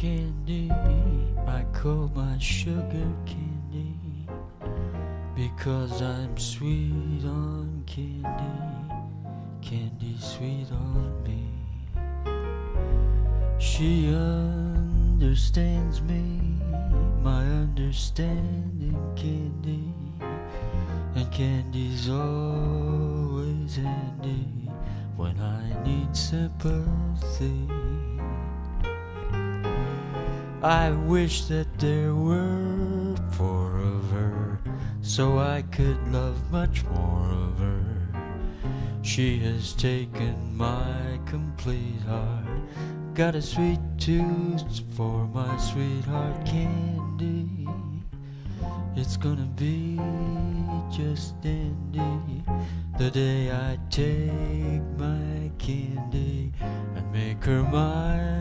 candy. I call my sugar candy because I'm sweet on candy. Candy sweet on me. She understands me, my understanding candy. And candy's always handy when I need sympathy. I wish that there were four of her, so I could love much more of her. She has taken my complete heart, got a sweet tooth for my sweetheart candy. It's gonna be just dandy the day I take my candy and make her mine.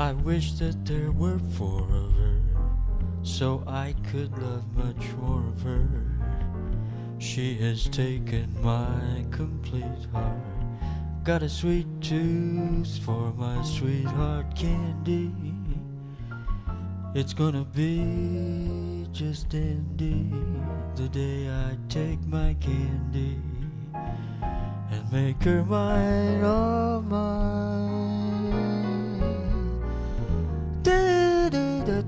I wish that there were four of so I could love much more of her. She has taken my complete heart, got a sweet tooth for my sweetheart candy. It's gonna be just dandy the day I take my candy and make her mine, all mine.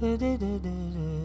da da da da